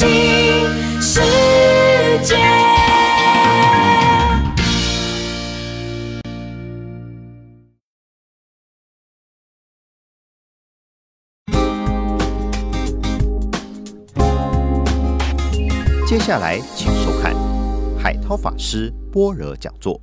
新世界。接下来，请收看海涛法师般若讲座。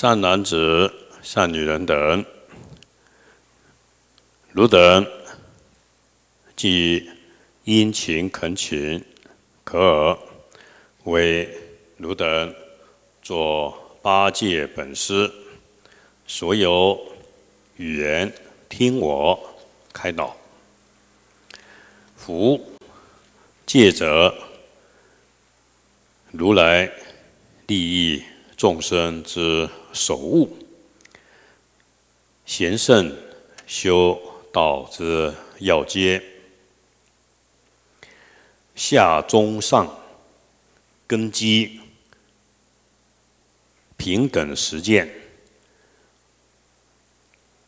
善男子、善女人等，汝等即殷勤恳请，可尔为汝等做八戒本师，所有语言听我开导。福戒者，如来利益众生之。首物，贤圣修道之要阶，下中上根基平等实践。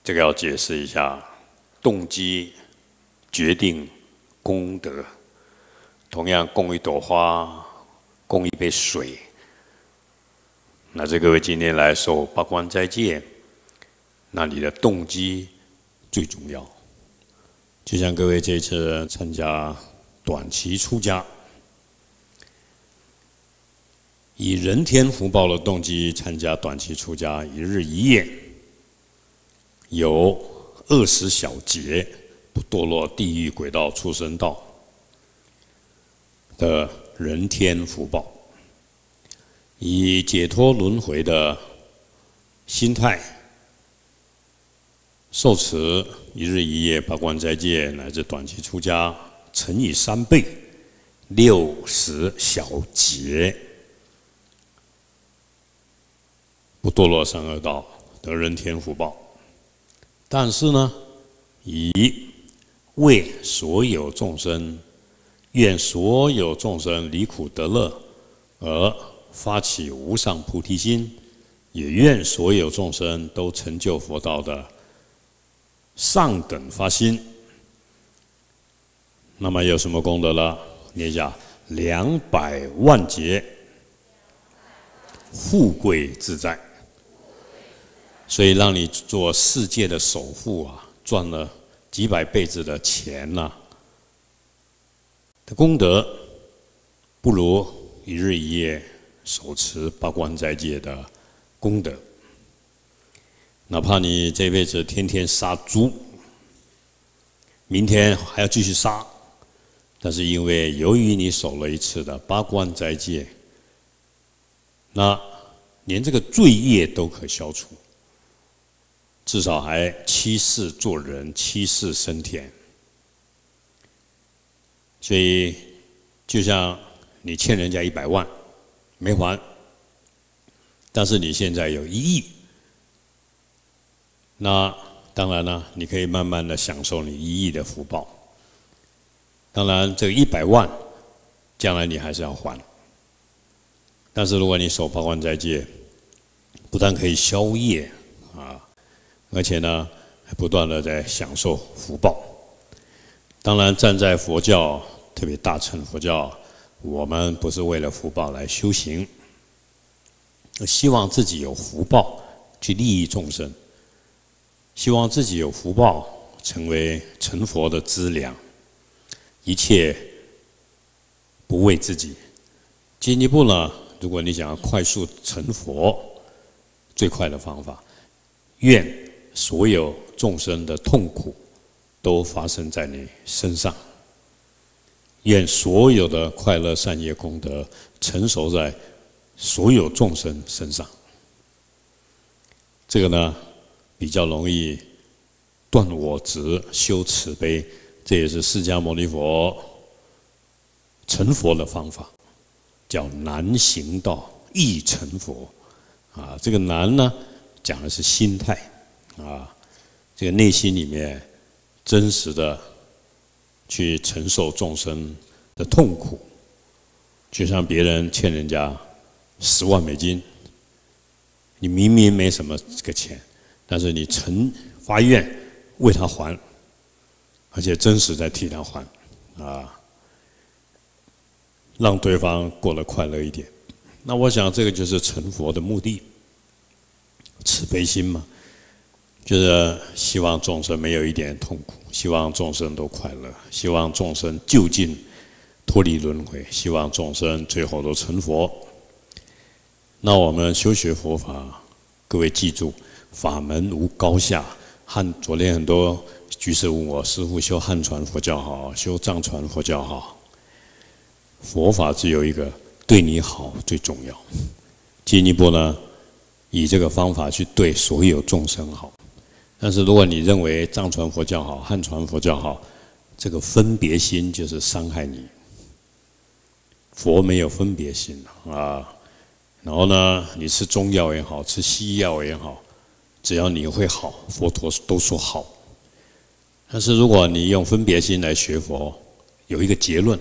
这个要解释一下，动机决定功德。同样，供一朵花，供一杯水。那这各位今天来受八关斋戒，那你的动机最重要。就像各位这次参加短期出家，以人天福报的动机参加短期出家，一日一夜，有二十小劫，不堕落地狱轨道出生道的人天福报。以解脱轮回的心态，受持一日一夜八关斋戒，乃至短期出家，乘以三倍，六十小劫，不堕落三恶道，得人天福报。但是呢，以为所有众生，愿所有众生离苦得乐，而发起无上菩提心，也愿所有众生都成就佛道的上等发心。那么有什么功德呢？念一下：两百万劫，富贵自在。所以让你做世界的首富啊，赚了几百辈子的钱呐，的功德不如一日一夜。手持八关斋戒的功德，哪怕你这辈子天天杀猪，明天还要继续杀，但是因为由于你守了一次的八关斋戒，那连这个罪业都可消除，至少还七世做人，七世升天。所以，就像你欠人家一百万。没还，但是你现在有一亿，那当然了，你可以慢慢的享受你一亿的福报。当然，这一百万，将来你还是要还。但是如果你守八关斋戒，不但可以消业啊，而且呢，还不断的在享受福报。当然，站在佛教，特别大乘佛教。我们不是为了福报来修行，希望自己有福报去利益众生，希望自己有福报成为成佛的资粮，一切不为自己。进一步呢，如果你想要快速成佛，最快的方法，愿所有众生的痛苦都发生在你身上，愿所有的快乐善业功德成熟在所有众生身上。这个呢，比较容易断我执、修慈悲，这也是释迦牟尼佛成佛的方法。叫难行道，易成佛，啊，这个难呢，讲的是心态，啊，这个内心里面真实的去承受众生的痛苦，就像别人欠人家十万美金，你明明没什么这个钱，但是你曾发愿为他还，而且真实在替他还，啊。让对方过得快乐一点，那我想这个就是成佛的目的，慈悲心嘛，就是希望众生没有一点痛苦，希望众生都快乐，希望众生就近脱离轮回，希望众生最后都成佛。那我们修学佛法，各位记住，法门无高下。汉昨天很多居士问我，师父修汉传佛教好，修藏传佛教好？佛法只有一个，对你好最重要。进一步呢，以这个方法去对所有众生好。但是如果你认为藏传佛教好、汉传佛教好，这个分别心就是伤害你。佛没有分别心啊。然后呢，你吃中药也好，吃西药也好，只要你会好，佛陀都说好。但是如果你用分别心来学佛，有一个结论。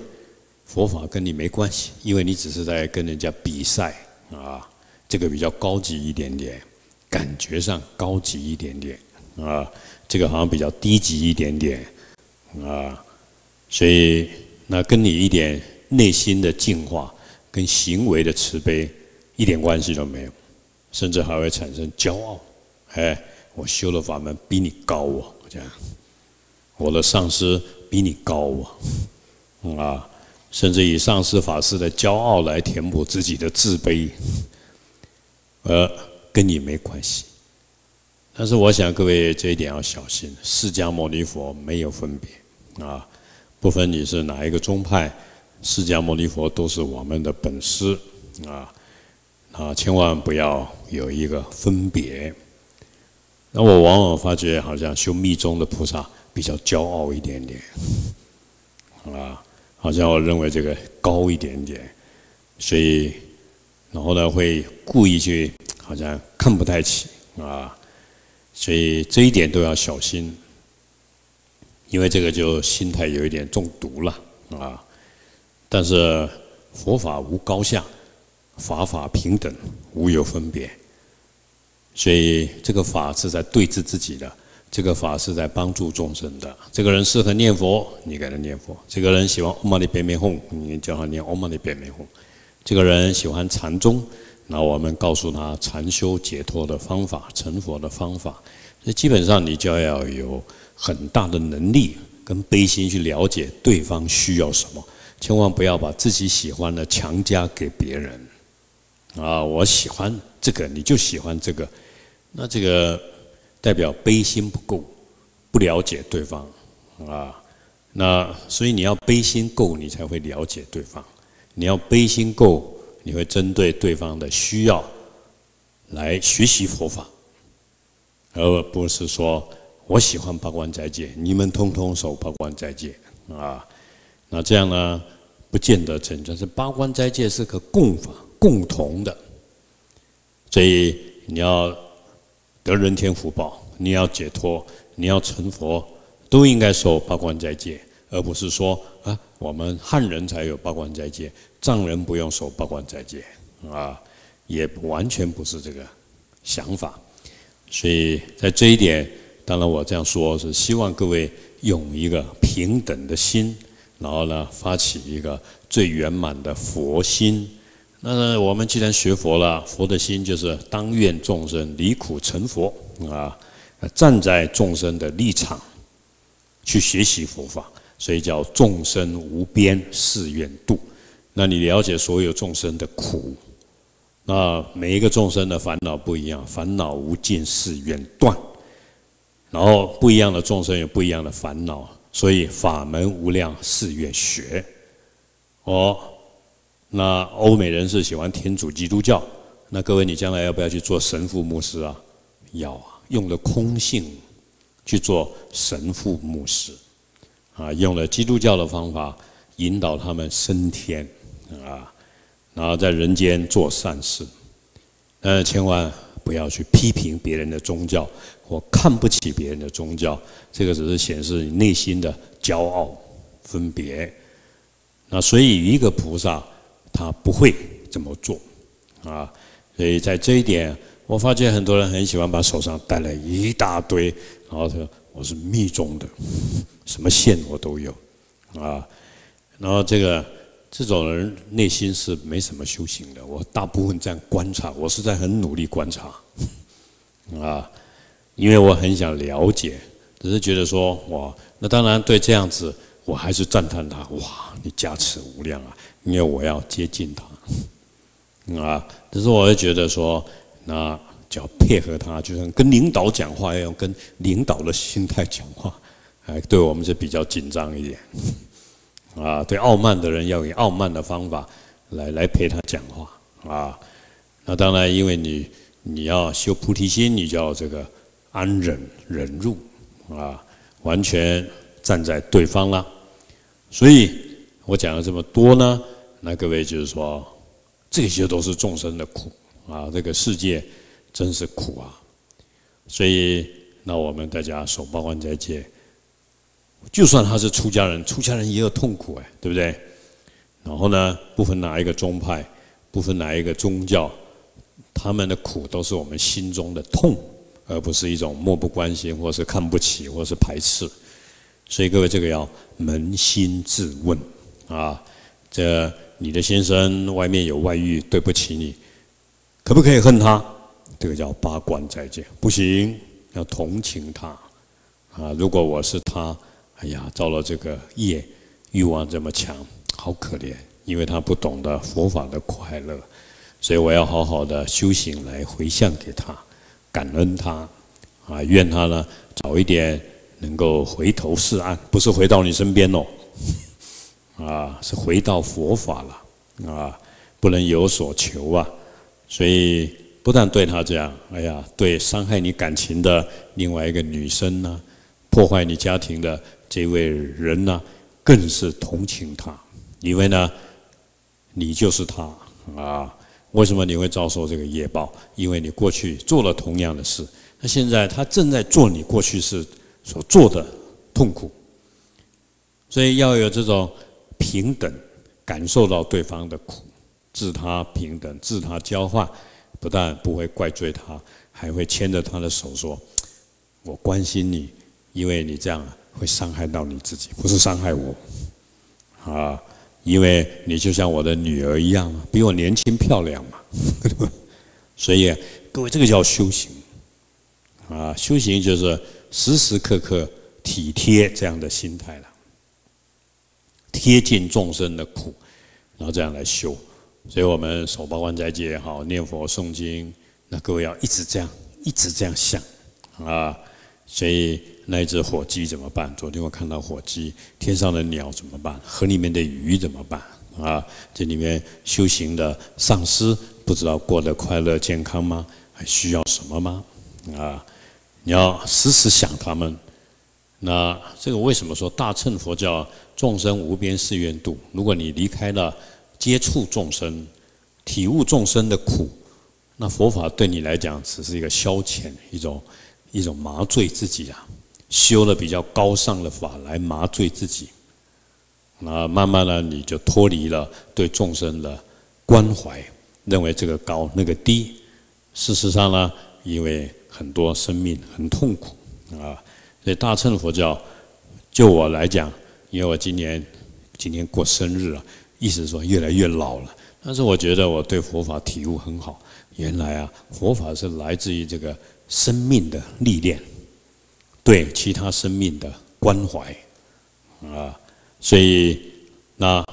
佛法跟你没关系，因为你只是在跟人家比赛啊，这个比较高级一点点，感觉上高级一点点啊，这个好像比较低级一点点啊，所以那跟你一点内心的净化跟行为的慈悲一点关系都没有，甚至还会产生骄傲，哎，我修的法门比你高啊，这样，我的上师比你高啊，啊。甚至以上师法师的骄傲来填补自己的自卑，呃跟你没关系。但是我想各位这一点要小心，释迦牟尼佛没有分别啊，不分你是哪一个宗派，释迦牟尼佛都是我们的本师啊啊，千万不要有一个分别。那我往往发觉，好像修密宗的菩萨比较骄傲一点点啊。好像我认为这个高一点点，所以然后呢会故意去好像看不太起啊，所以这一点都要小心，因为这个就心态有一点中毒了啊。但是佛法无高下，法法平等，无有分别，所以这个法是在对治自己的。这个法是在帮助众生的。这个人适合念佛，你给他念佛；这个人喜欢 Om Mani Padme Hum，你叫他念 Om Mani Padme Hum。这个人喜欢禅宗，那我们告诉他禅修解脱的方法、成佛的方法。那基本上你就要有很大的能力跟悲心去了解对方需要什么，千万不要把自己喜欢的强加给别人。啊，我喜欢这个，你就喜欢这个，那这个。代表悲心不够，不了解对方啊。那所以你要悲心够，你才会了解对方。你要悲心够，你会针对对方的需要来学习佛法，而不是说我喜欢八关斋戒，你们通通守八关斋戒啊。那这样呢，不见得成真。是八关斋戒是个共法，共同的，所以你要。得人天福报，你要解脱，你要成佛，都应该守八关斋戒，而不是说啊，我们汉人才有八关斋戒，藏人不用守八关斋戒啊，也完全不是这个想法。所以在这一点，当然我这样说是希望各位用一个平等的心，然后呢，发起一个最圆满的佛心。那我们既然学佛了，佛的心就是当愿众生离苦成佛啊，站在众生的立场去学习佛法，所以叫众生无边誓愿度。那你了解所有众生的苦，那每一个众生的烦恼不一样，烦恼无尽誓愿断，然后不一样的众生有不一样的烦恼，所以法门无量誓愿学。哦，那欧美人士喜欢天主基督教，那各位你将来要不要去做神父牧师啊？要啊，用了空性去做神父牧师，啊，用了基督教的方法引导他们升天。啊，然后在人间做善事，呃，千万不要去批评别人的宗教或看不起别人的宗教，这个只是显示你内心的骄傲分别。那所以一个菩萨他不会这么做啊，所以在这一点，我发现很多人很喜欢把手上带来一大堆，然后说我是密宗的，什么线我都有啊，然后这个。这种人内心是没什么修行的。我大部分这样观察，我是在很努力观察，啊，因为我很想了解，只是觉得说，哇，那当然对这样子，我还是赞叹他，哇，你加持无量啊，因为我要接近他，啊，只是我会觉得说，那就要配合他，就像跟领导讲话要用跟领导的心态讲话，哎，对我们是比较紧张一点。啊，对傲慢的人要以傲慢的方法来来陪他讲话啊。那当然，因为你你要修菩提心，你就要这个安忍忍入啊，完全站在对方了。所以我讲了这么多呢，那各位就是说，这些都是众生的苦啊，这个世界真是苦啊。所以，那我们大家守八关斋戒。就算他是出家人，出家人也有痛苦哎，对不对？然后呢，不分哪一个宗派，不分哪一个宗教，他们的苦都是我们心中的痛，而不是一种漠不关心，或是看不起，或是排斥。所以各位，这个要扪心自问啊，这你的先生外面有外遇，对不起你，可不可以恨他？这个叫八关斋戒，不行，要同情他啊。如果我是他。哎呀，造了这个业，欲望这么强，好可怜。因为他不懂得佛法的快乐，所以我要好好的修行来回向给他，感恩他，啊，愿他呢早一点能够回头是岸，不是回到你身边哦，啊，是回到佛法了，啊，不能有所求啊。所以不但对他这样，哎呀，对伤害你感情的另外一个女生呢，破坏你家庭的。这位人呢，更是同情他，因为呢，你就是他啊。为什么你会遭受这个业报？因为你过去做了同样的事，那现在他正在做你过去是所做的痛苦，所以要有这种平等，感受到对方的苦，自他平等，自他交换，不但不会怪罪他，还会牵着他的手说：“我关心你，因为你这样。”会伤害到你自己，不是伤害我，啊，因为你就像我的女儿一样，比我年轻漂亮嘛，所以各位这个叫修行，啊，修行就是时时刻刻体贴这样的心态了，贴近众生的苦，然后这样来修，所以我们守八关斋戒也好，念佛诵经，那各位要一直这样，一直这样想，啊，所以。那一只火鸡怎么办？昨天我看到火鸡，天上的鸟怎么办？河里面的鱼怎么办？啊，这里面修行的上师不知道过得快乐健康吗？还需要什么吗？啊，你要时时想他们。那这个为什么说大乘佛教众生无边誓愿度？如果你离开了接触众生，体悟众生的苦，那佛法对你来讲只是一个消遣，一种一种麻醉自己啊。修了比较高尚的法来麻醉自己，那慢慢呢你就脱离了对众生的关怀，认为这个高那个低。事实上呢，因为很多生命很痛苦啊，所以大乘佛教，就我来讲，因为我今年今天过生日啊，意思说越来越老了。但是我觉得我对佛法体悟很好，原来啊，佛法是来自于这个生命的历练。对其他生命的关怀啊，所以那